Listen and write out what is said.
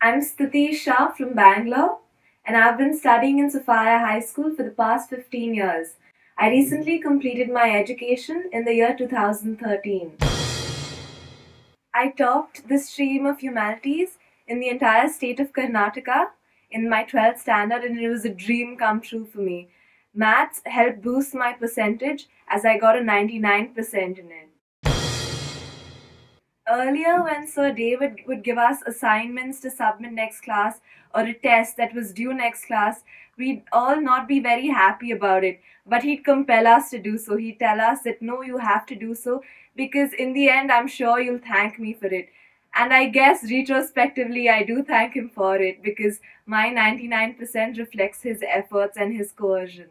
I'm Stuti Shah from Bangalore and I've been studying in Sophia High School for the past 15 years. I recently completed my education in the year 2013. I topped the stream of humanities in the entire state of Karnataka in my 12th standard and it was a dream come true for me. Maths helped boost my percentage as I got a 99% in it. Earlier, when Sir David would give us assignments to submit next class or a test that was due next class, we'd all not be very happy about it. But he'd compel us to do so. He'd tell us that no, you have to do so because in the end, I'm sure you'll thank me for it. And I guess retrospectively, I do thank him for it because my 99% reflects his efforts and his coercion.